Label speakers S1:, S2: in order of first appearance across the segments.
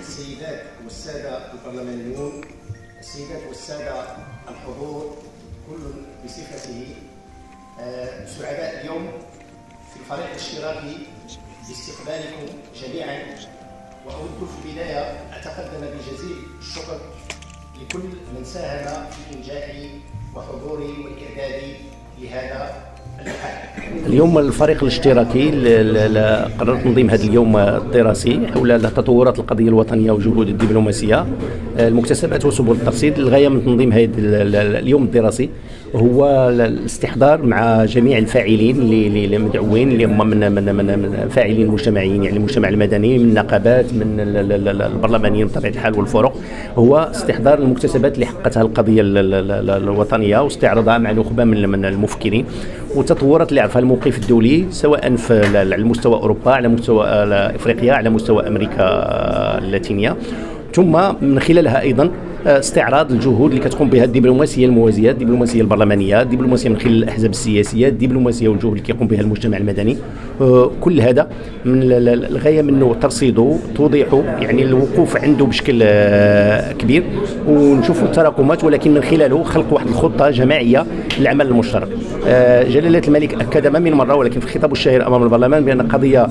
S1: السيدات والسادة البرلمانيون السيدات والسادة الحضور كل بصفته. آه، سعداء اليوم في الفريق الاشتراكي باستقبالكم جميعا. وأود في البداية أتقدم بجزيل الشكر لكل من ساهم في إنجاحي وحضوري وإعدادي لهذا
S2: اليوم الفريق الاشتراكي قرر تنظيم هذا اليوم الدراسي حول تطورات القضية الوطنية وجهود الدبلوماسية. المكتسبات وسبل الترصيد الغايه من تنظيم هذا اليوم الدراسي هو الاستحضار مع جميع الفاعلين اللي مدعوين اللي هم من من من, فاعلين مجتمعيين يعني المجتمع المدني من النقابات من البرلمانيين بطبيعة الحال والفرق. هو استحضار المكتسبات اللي حققتها القضية الوطنية واستعراضها مع نخبة من المفكرين. وتطورات اللي عرفها الموقف الدولي سواء في على مستوى أوروبا على مستوى إفريقيا على مستوى أمريكا اللاتينية. ثم من خلالها أيضا استعراض الجهود اللي كتقوم بها الدبلوماسية الموازية الدبلوماسية البرلمانية الدبلوماسية من خلال الأحزاب السياسية الدبلوماسية والجهود اللي كيقوم بها المجتمع المدني. آه، كل هذا من الغاية منه ترصيده توضيحه يعني الوقوف عنده بشكل آه، كبير. ونشوفوا التراكمات ولكن من خلاله خلق واحد الخطة جماعية للعمل المشترك. آه، جلالة الملك أكد ما من مرة ولكن في خطابه الشهير أمام البرلمان بأن قضية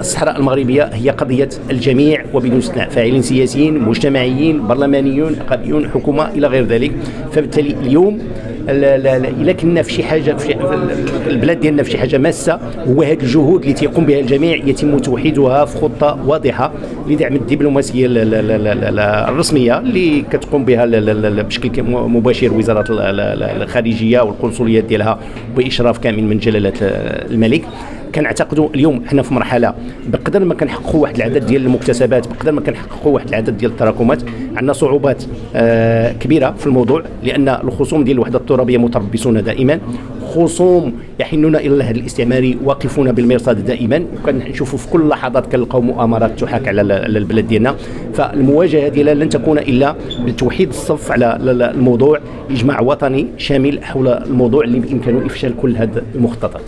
S2: الصحراء المغربيه هي قضيه الجميع وبدون استثناء فاعلين سياسيين مجتمعيين برلمانيون نقابيون حكومه إلى غير ذلك فبالتالي اليوم الا كنا في شي حاجة في البلاد ديالنا في شي حاجة ماسه هو هذه الجهود اللي تيقوم بها الجميع يتم توحيدها في خطه واضحه لدعم الدبلوماسيه الرسمية اللي كتقوم بها بشكل مباشر وزاره الخارجيه والقنصليات ديالها باشراف كامل من جلاله الملك كنعتقدوا اليوم حنا في مرحلة بقدر ما كنحققوا واحد العدد ديال المكتسبات بقدر ما كنحققوا واحد العدد ديال التراكمات عندنا صعوبات آه كبيرة في الموضوع لأن الخصوم ديال الوحدة الترابية متربصون دائما خصوم يحنون إلى العهد الاستعماري واقفون بالمرصاد دائما وكنشوفوا في كل اللحظات كنلقاو مؤامرات تحاك على البلد ديالنا. فالمواجهة ديالها لن تكون إلا بتوحيد الصف على الموضوع إجماع وطني شامل حول الموضوع اللي بإمكانه إفشال كل هذه المخططات.